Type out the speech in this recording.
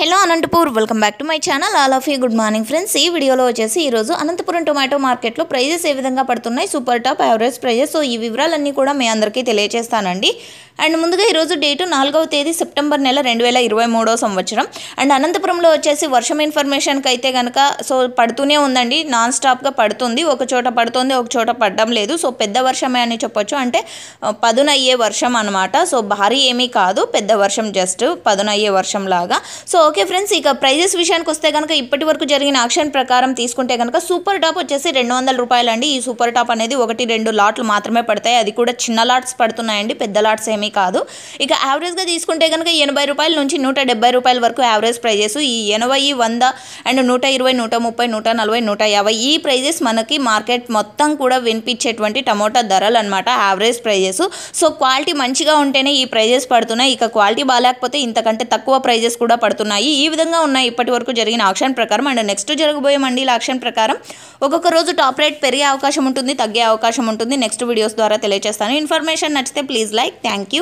Hello Anantapur welcome back to my channel. All of you good morning friends. ఈ వీడియోలో వచ్చేసి ఈరోజు Anantapuram tomato మార్కెట్లో ప్రైజెస్ ఏ విధంగా పడుతున్నాయి? Super top average prices. So ఈ వివరాలన్నీ కూడా మీ అందరికీ తెలియజేస్తానండి అండ్ ముందుగా ఈరోజు డేటు నాలుగవ తేదీ సెప్టెంబర్ నెల రెండు వేల ఇరవై మూడో సంవత్సరం. అండ్ అనంతపురంలో వచ్చేసి వర్షం ఇన్ఫర్మేషన్కి అయితే కనుక సో పడుతూనే ఉందండి. నాన్ స్టాప్గా పడుతుంది. ఒక చోట పడుతుంది ఒక చోట పడడం లేదు. సో పెద్ద వర్షమే అని చెప్పొచ్చు. అంటే ఆ, పదునయ్యే వర్షం అనమాట సో భారీ ఏమీ కాదు. పెద్ద వర్షం జస్ట్ పదునయ్యే వర్షం లాగా సో ఓకే ఫ్రెండ్స్ ఇక ప్రైజెస్ విషయానికి వస్తే కనుక ఇప్పటి వరకు జరిగిన ఆక్షన్ ప్రకారం తీసుకుంటే కనుక సూపర్ టాప్ వచ్చేసి రెండు వందల రూపాయలు అండి ఈ సూపర్ టాప్ అనేది ఒకటి రెండు లాట్లు మాత్రమే పడతాయి. అది కూడా చిన్న లాట్స్ పడుతున్నాయండి. పెద్ద లాట్స్ ఏమీ కాదు. ఇక యావరేజ్గా తీసుకుంటే కనుక ఎనభై రూపాయల నుంచి నూట డెబ్బై రూపాయల వరకు యావరేజ్ ప్రైజెస్ ఈ ఎనభై వంద అండ్ నూట ఇరవై నూట ముప్పై నూట నలభై నూట యాభై ఈ ప్రైజెస్ మనకి మార్కెట్ మొత్తం కూడా వినిపించేటువంటి టమోటా ధరలు అనమాట యావరేజ్ ప్రైజెస్ సో క్వాలిటీ మంచిగా ఉంటేనే ఈ ప్రైజెస్ పడుతున్నాయి. ఇక క్వాలిటీ బాగాలేకపోతే ఇంతకంటే తక్కువ ప్రైజెస్ కూడా పడుతున్నాయి. ఈ విధంగా ఉన్నాయి ఇప్పటి వరకు జరిగిన ఆక్షన్ ప్రకారం అండ్ నెక్స్ట్ జరగబోయే మండీల ఆక్షన్ ప్రకారం ఒక్కొక్క రోజు టాప్ రేట్ పెరిగే అవకాశం ఉంటుంది తగ్గే అవకాశం ఉంటుంది. నెక్స్ట్ వీడియోస్ ద్వారా తెలియజేస్తాను ఇన్ఫర్మేషన్ నచ్చితే ప్లీజ్ లైక్ థ్యాంక్ యూ